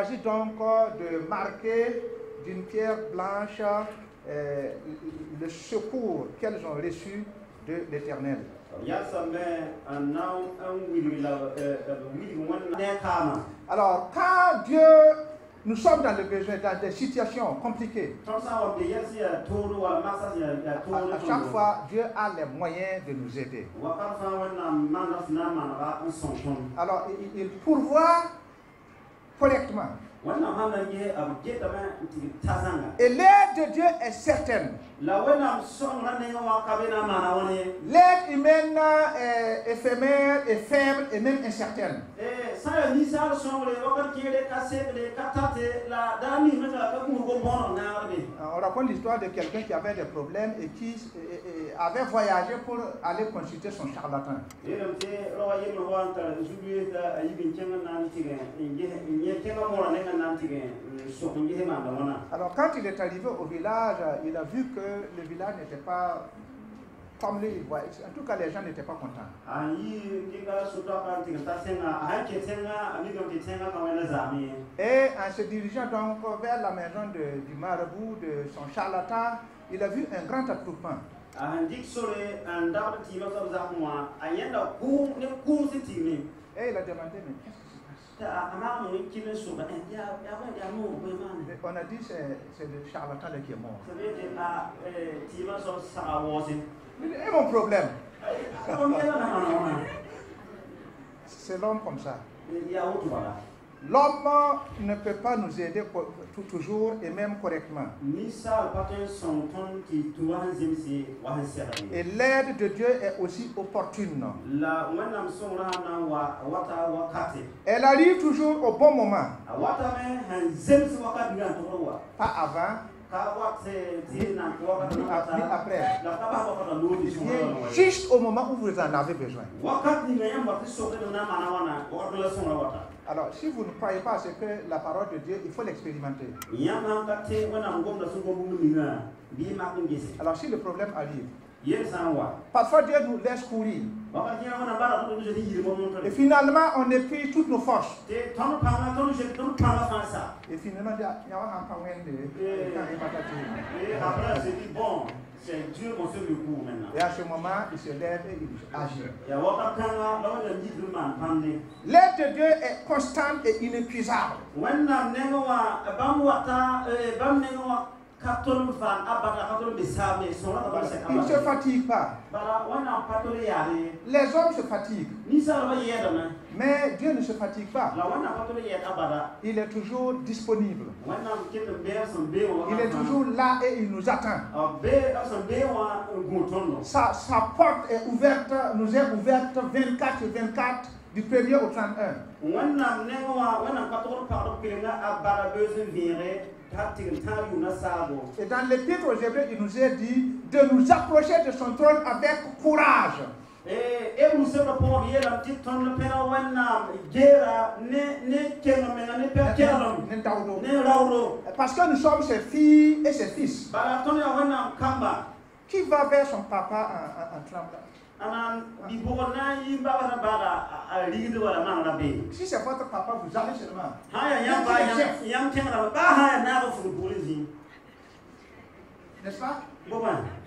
a choisi donc de marquer d'une pierre blanche euh, le secours qu'elles ont reçu de l'Éternel. Alors, quand Dieu, nous sommes dans le besoin, dans des situations compliquées, à, à chaque fois, Dieu a les moyens de nous aider. Alors, il, il pourvoit correctement. Et l'aide de Dieu est certaine. L'aide humaine est éphémère, est faible et même incertaine. On raconte l'histoire de quelqu'un qui avait des problèmes et qui et- et avait voyagé pour aller consulter son charlatan. Alors quand il est arrivé au village, il a vu que le village n'était pas comme voyait. En tout cas, les gens n'étaient pas contents. Et en se dirigeant donc vers la maison de- du marabout, de son charlatan, il a vu un grand attroupement. Et il a demandé, mais qu'est-ce Et On a dit, c'est c'est le charlatan qui est mort. Il dit, Et mon problème? C'est l'homme comme ça. L'homme ne peut pas nous aider tout- toujours et même correctement. Et l'aide de Dieu est aussi opportune. Elle arrive toujours au bon moment, pas avant, ni, après. Juste au moment où vous en avez besoin. Alors, si vous ne croyez pas à ce que la parole de Dieu, il faut l'expérimenter. Alors, si le problème arrive, parfois Dieu nous laisse courir. Et finalement, on épuise toutes nos forces. Et finalement, il y a. Et après je dis bon, c'est Dieu qu'on le coup maintenant. Et à ce moment, il se lève et il agit. L'aide de Dieu est constante et inépuisable. Il ne se fatigue pas. Les hommes se fatiguent, mais Dieu ne se fatigue pas. Il est toujours disponible. Il est toujours là et il nous attend. a be son be wa gutondo Sa, sa porte est ouverte, nous est ouverte 24 sur 24 du 1er au 31. Et dans l'épître aux Hébreux, il nous est dit de nous approcher de son trône avec courage. Parce que nous sommes ses filles et ses fils. kamba. Qui va vers son papa en, en- en tremblant? Anan di bogo na yi bara bara a rigide wala man rabe Si c'est votre papa, vous allez seulement. ba ba na ba fu N'est-ce pas?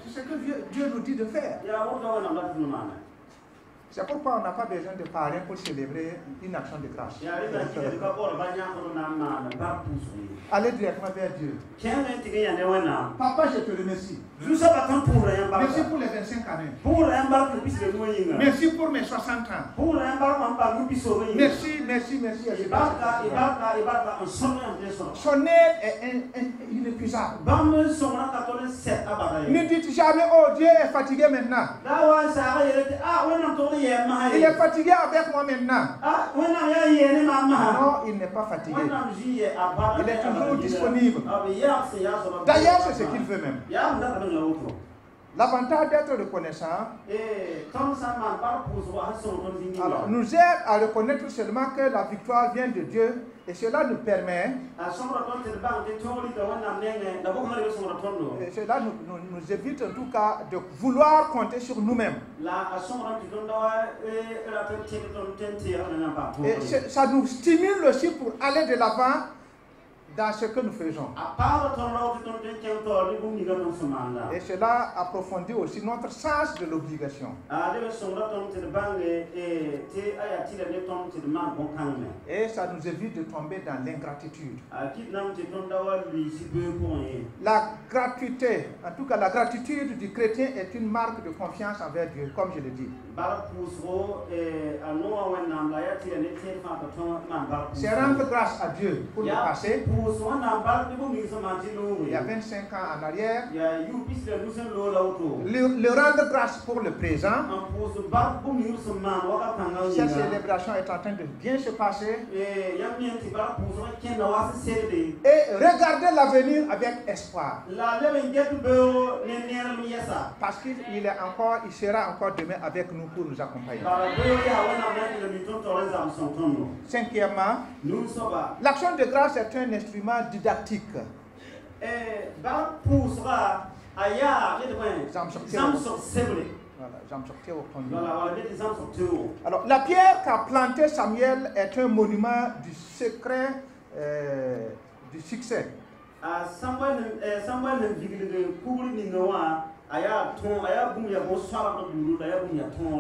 C'est ce que Dieu, Dieu nous dit de faire. ya ba mana C'est pourquoi on n'a pas besoin de parler pour célébrer une action de grâce. na Allez directement vers Dieu. Papa, je te remercie. Merci pour les 25 années. Merci pour mes 60 ans. Merci, merci, merci. Son aide est in- in- inépuisable. Ne dites jamais, oh Dieu est fatigué maintenant. Ah Il est fatigué avec moi maintenant. Ah. Non, il n'est pas fatigué. Wannan ji ye a ba. Il est toujours disponible. Ah. D'ailleurs, c'est ce qu'il veut même. L'avantage d'être reconnaissant alors, nous aide à reconnaître seulement que la victoire vient de Dieu et cela nous permet, et cela nous, nous- nous évite en tout cas de vouloir compter sur nous-mêmes. Et ça nous stimule aussi pour aller de l'avant dans ce que nous faisons. Et cela approfondit aussi notre sens de l'obligation. Et ça nous évite de tomber dans l'ingratitude. La gratuité, en tout cas la gratitude du chrétien est une marque de confiance envers Dieu, comme je l'ai dit. C'est rendre grâce à Dieu pour le passé. Il y a 25 ans en arrière. Le, le rendre grâce pour le présent. Cette célébration est en train de bien se passer. Et regarder l'avenir avec espoir. Parce qu'il il est encore, il sera encore demain avec nous pour nous accompagner. Cinquièmement, l'action de grâce est un instrument didactique. Alors, la pierre qu'a plantée Samuel est un monument du secret euh, du succès. a sãn-boɛl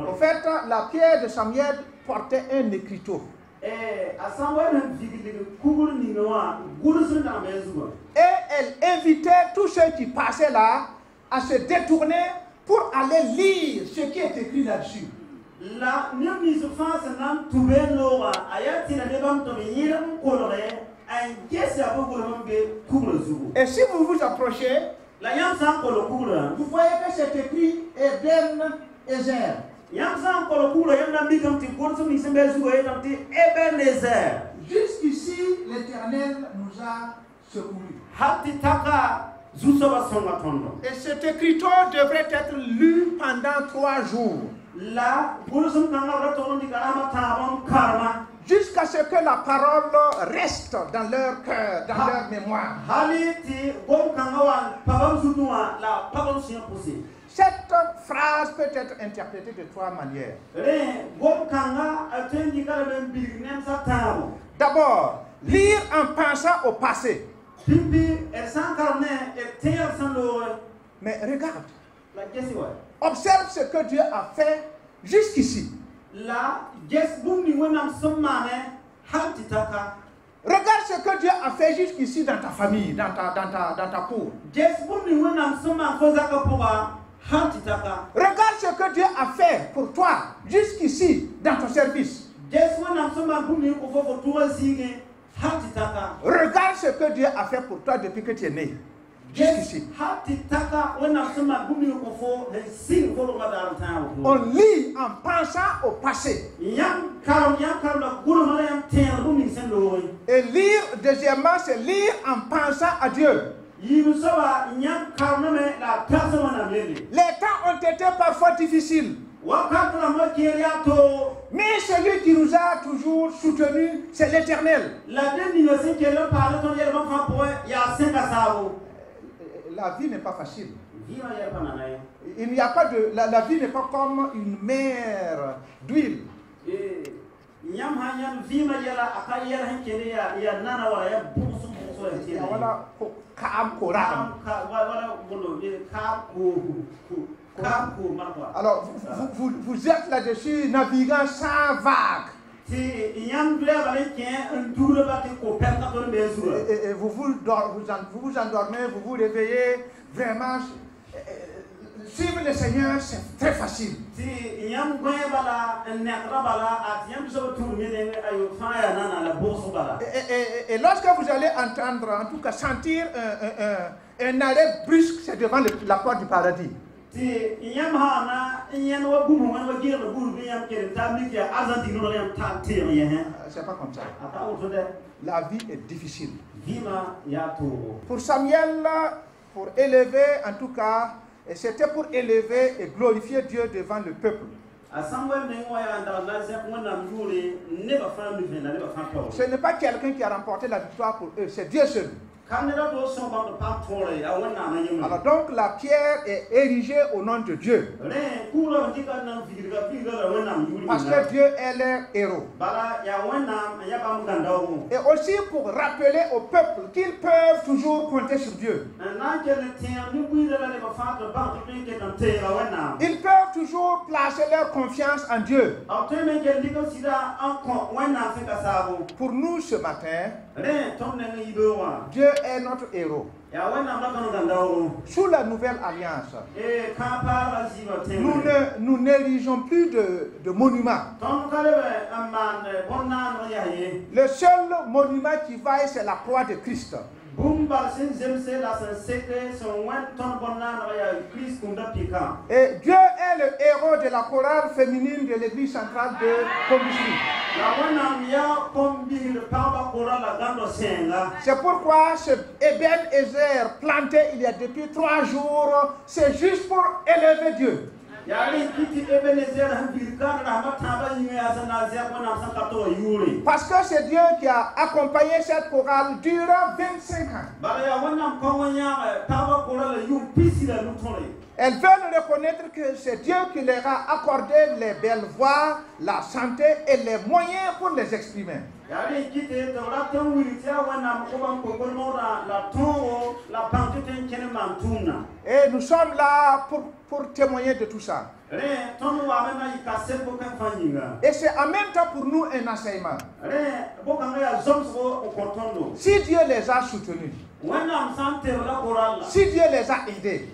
En fait, la pierre de Samuel portait un écriteau. zugã Et elle invitait tous ceux qui passaient là à se détourner pour aller lire ce qui est écrit là-dessus. la Et si vous vous approchez, vous voyez que c'est écrit Eden Ezer. Jusqu'ici, l'Éternel nous a secourus. Et cet écriteau devrait être lu pendant trois jours, jusqu'à ce que la parole reste dans leur cœur, dans leur mémoire. Cette phrase peut être interprétée de trois manières. rẽ gom-kãngã a tõe n dɩka la n bilg nemsã tãabo D'abord, lire en pensant au passé. sẽn loogre Mais regarde, observe ce que Dieu a fait jusqu'ici. La Regarde ce que Dieu a fait jusqu'ici dans ta famille, dans ta, dans ta, dans ta cour. Regarde ce que Dieu a fait pour toi jusqu'ici dans ton service. Regarde ce que Dieu a fait pour toi depuis que tu es né. On lit en pensant au passé. Et lire, deuxièmement, c'est lire en pensant à Dieu. Les temps ont été parfois difficiles. Mais celui qui nous a toujours soutenus, c'est l'Éternel. La vie n'est pas facile. Il n'y a pas de. La, la vie n'est pas comme une mer d'huile. voilà, Alors, vous, vous, vous, vous êtes là-dessus, naviguant sans vague. Et, et- et vous, vous, vous, vous vous endormez, vous vous réveillez. Vraiment, euh, suivre le Seigneur, c'est très facile. Et, et- et- et lorsque vous allez entendre, en tout cas sentir un, un- un- un arrêt brusque, c'est devant le- la porte du paradis. Na wa wa argentine yẽsẽ Euh, C'est pas comme ça. La vie est difficile. Pour Samuel, pour élever en tout cas Et c'était pour élever et glorifier Dieu devant le peuple. Ce n'est pas quelqu'un qui a remporté la victoire pour eux, c'est Dieu seul. Alors donc la pierre est érigée au nom de Dieu. Parce que Dieu est leur héros. Et aussi pour rappeler au peuple qu'ils peuvent toujours compter sur Dieu. Ils peuvent toujours placer leur confiance en Dieu. Pour nous ce matin, Dieu est notre héros. Sous la nouvelle alliance, nous ne nous n'érigeons plus de, de monuments. Le seul monument qui vaille, c'est la croix de Christ. Et Dieu est le héros de la chorale féminine de l'église centrale de Combussi. C'est pourquoi ce Eben Ezer planté il y a depuis trois jours, c'est juste pour élever Dieu. Parce que c'est Dieu qui a accompagné cette chorale durant 25 ans. Elles veulent reconnaître que c'est Dieu qui leur a accordé les belles voix, la santé et les moyens pour les exprimer. Et nous sommes là pour, pour témoigner de tout ça. Et c'est en même temps pour nous un enseignement. Si Dieu les a soutenus, si Dieu les a aidés,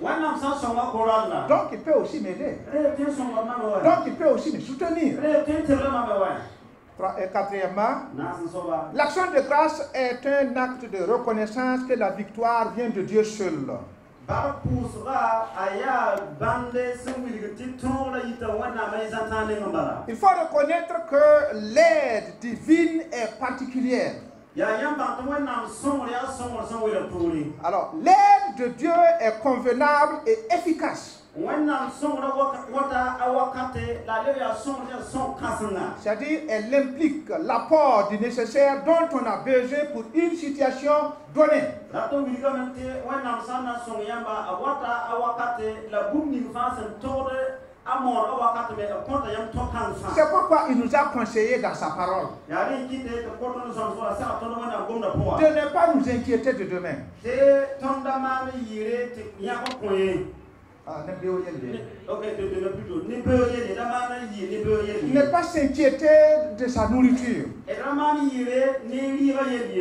donc il peut aussi m'aider. Donc il peut aussi me soutenir. Et quatrièmement, l'action de grâce est un acte de reconnaissance que la victoire vient de Dieu seul. Il faut reconnaître que l'aide divine est particulière. Alors, l'aide de Dieu est convenable et efficace. C'est-à-dire, elle implique l'apport du nécessaire dont on a besoin pour une situation donnée. C'est pourquoi il nous a conseillé dans sa parole. De ne pas nous inquiéter de demain. Ah, ne pas s'inquiéter de sa nourriture.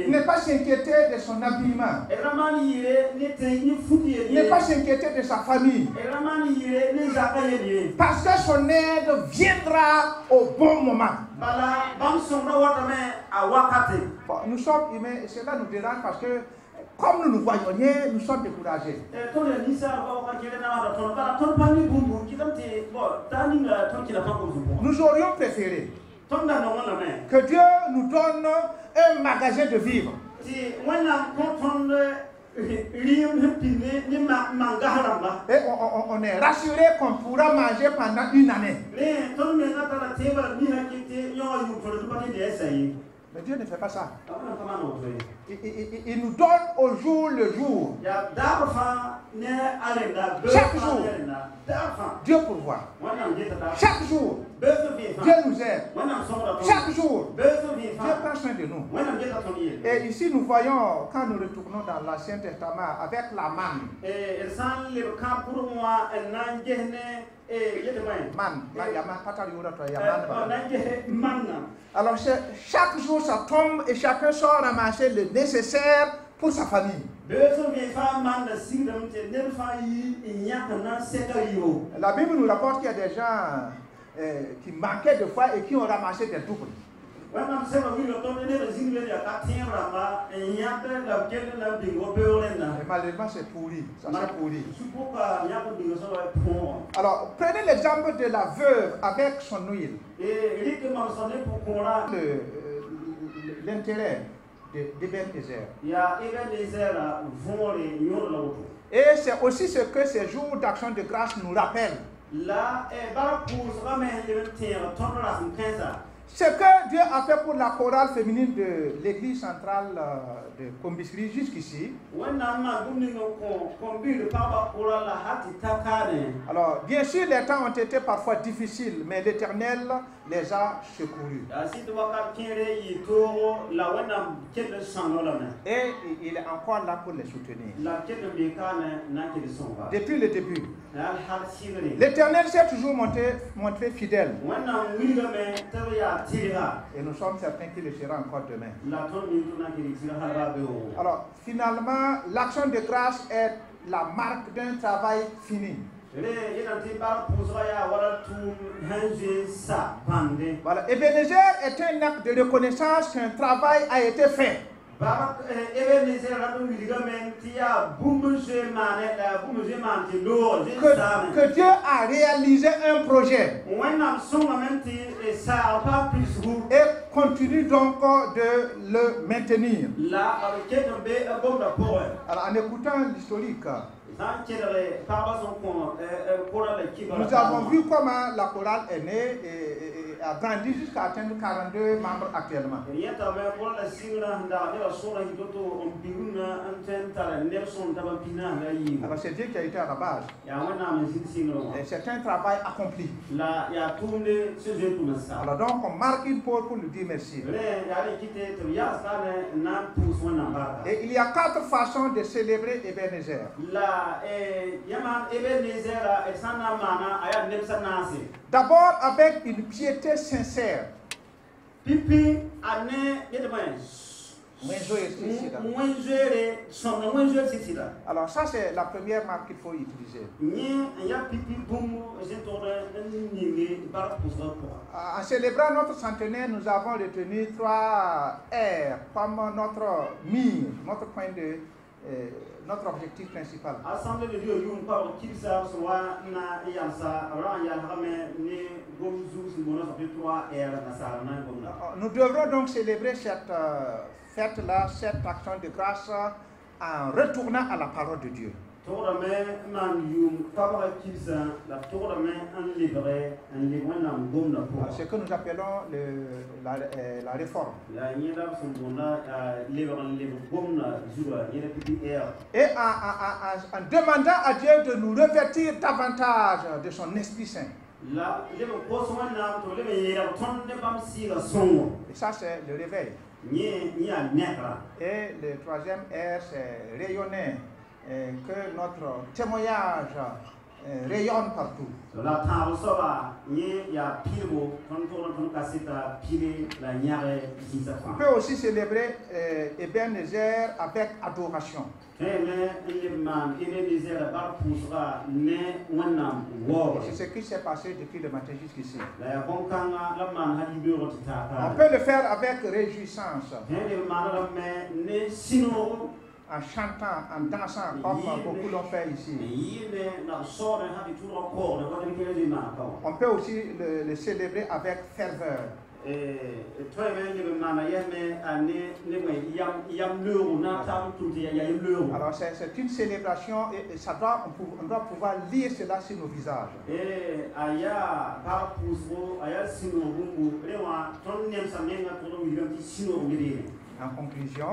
Ne pas s'inquiéter de son habillement. Ne pas s'inquiéter de sa famille. Parce que son aide viendra au bon moment. nous sommes humains et cela nous dérange parce que comme nous ne voyons rien, nous sommes découragés. Nous aurions préféré que Dieu nous donne un magasin de vivre. Et on, on est rassuré qu'on pourra manger pendant une année. Mais Dieu ne fait pas ça. Il, il, il, nous donne au jour le jour. Chaque jour, Dieu pourvoit. Chaque jour, Dieu nous aide. Chaque jour, Dieu prend soin de nous. Et ici, nous voyons, quand nous retournons dans l'Ancien Testament, avec la manne. Man, Alors chaque jour ça tombe et chacun sort ramasser le nécessaire pour sa famille. La Bible nous rapporte qu'il y a des gens euh, qui manquaient de foi et qui ont ramassé des doubles. Malheureusement, c'est pourri. Ça c'est pourri. Alors, prenez l'exemple de la veuve avec son huile. L'intérêt d'Ebenezer. Et c'est aussi ce que ces jours d'action de grâce nous rappellent. Ce que Dieu a fait pour la chorale féminine de l'église centrale euh, de jusqu'ici. Alors, bien sûr, les temps ont été parfois difficiles, mais l'Éternel les a secourus. Et il est encore là pour les soutenir. Depuis le début. L'Éternel s'est toujours montré, montré fidèle. Et nous sommes certains qu'il le sera encore demain. Alors, finalement, l'action de grâce est la marque d'un travail fini. Voilà. Ebenezer est un acte de reconnaissance qu'un travail a été fait. Que, Dieu a réalisé un projet. Et continue donc de le maintenir. Alors en écoutant l'historique, nous avons vu comment la chorale est née et, a grandi jusqu'à atteindre 42 membres actuellement. Alors c'est Dieu qui a été à la base. Et c'est un travail accompli. Alors donc on marque une pause pour lui dire merci. Et il y a quatre façons de célébrer Ebenezer. D'abord avec une piété sincère. Alors ça c'est la première marque qu'il faut utiliser. En célébrant notre centenaire, nous avons retenu trois R comme notre mire, notre point de euh, notre objectif principal. Nous devrons donc célébrer cette euh, fête-là, cette action de grâce en retournant à la parole de Dieu. Ce que nous appelons la, euh, la, réforme. Et en, demandant à Dieu de nous revêtir davantage de son Esprit Saint. Et ça, c'est le réveil. Et le troisième R, c'est rayonner que notre témoignage euh, rayonne partout. On peut aussi célébrer euh, Ebenezer avec adoration. C'est ce qui s'est passé depuis le matin jusqu'ici. On peut le faire avec réjouissance en chantant, en dansant comme beaucoup l'ont fait ici. On peut aussi le, célébrer avec ferveur. Alors c'est une célébration et, ça doit, on, doit pouvoir lire cela sur nos visages. En conclusion,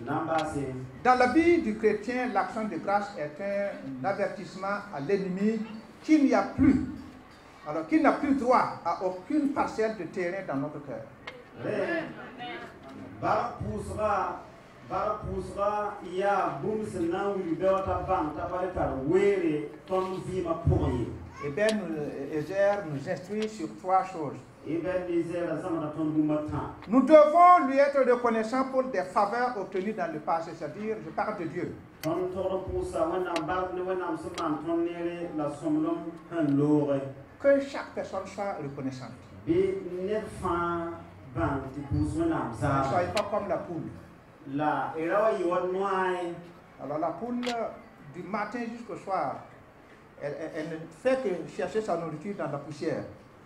dans la vie du chrétien, l'action de grâce est un avertissement à l'ennemi qu'il n'y a plus, alors qu'il n'a plus droit à aucune parcelle de terrain dans notre cœur. Et bien, nous, nous instruit sur trois choses. Nous devons lui être reconnaissants pour des faveurs obtenues dans le passé, c'est-à-dire, je parle de Dieu. Que chaque personne soit reconnaissante. Ne soyez pas comme la poule. Alors la poule, du matin jusqu'au soir, elle, ne fait que chercher sa nourriture dans la poussière.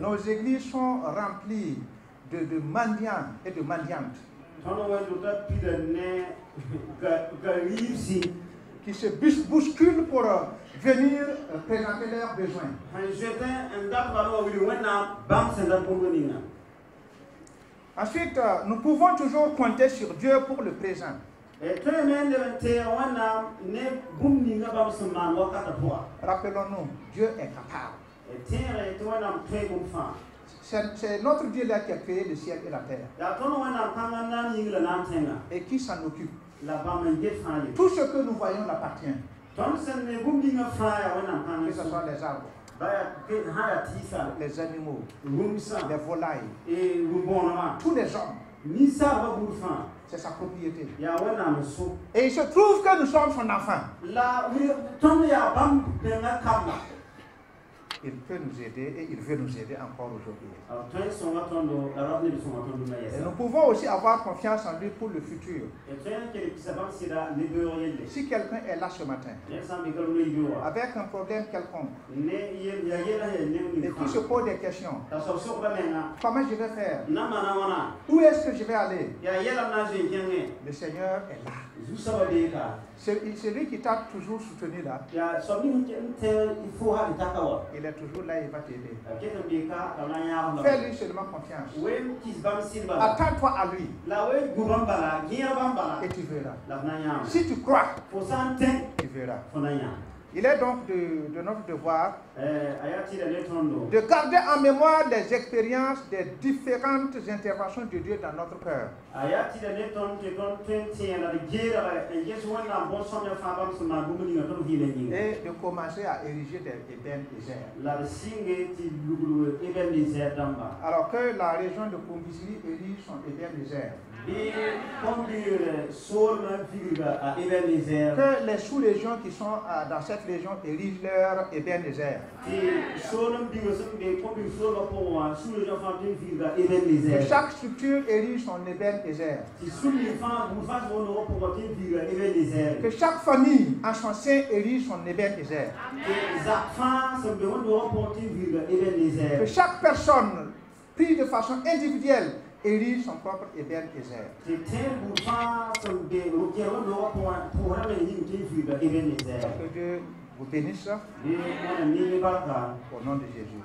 Nos églises sont remplies de, de mendiants et de mendiantes qui se bousculent pour euh, venir euh, présenter leurs besoins. Ensuite, euh, nous pouvons toujours compter sur Dieu pour le présent. Rappelons-nous, Dieu est capable. C'est notre Dieu là qui a créé le ciel et la terre. Et qui s'en occupe? Tout ce que nous voyons l'appartient, que ce so soit les arbres, tisa les animaux, les volailles, tous les hommes. C'est sa propriété. Et il se trouve que nous sommes son enfant. Il peut nous aider et il veut nous aider encore aujourd'hui. Et nous pouvons aussi avoir confiance en lui pour le futur. e Si quelqu'un est là ce matin avec un problème quelconque et qui se pose des questions, comment je vais faire Où est-ce que je vais aller Le Seigneur est là. C'est lui qui t'a toujours soutenu là. il est toujours là, il va t'aider. Fais-lui seulement confiance. Attends-toi à lui et tu verras. Si tu crois, tu verras. Il est donc de, de notre devoir eh de garder en mémoire les expériences des différentes interventions de Dieu dans notre cœur. ni Et de commencer à ériger des Éden déserts. Alors que la région de Combisili érige son Éden désert. Zer Que les sous-régions qui sont euh, dans cette région érigent leur Éden désert. ti solum dingo sum be kombire sol ba po wa sulu jo fa tin figurga eben ni Que chaque structure érige son Éden désert. ti sulu fa bu fa so no po tin figurga eben ni zer Que chaque famille en son sein érige son Éden désert. ti za fa so be wono po tin figurga eben ni Que chaque personne, prise de façon individuelle, érige son propre Éden Que Dieu vous bénisse. Au nom de Jésus.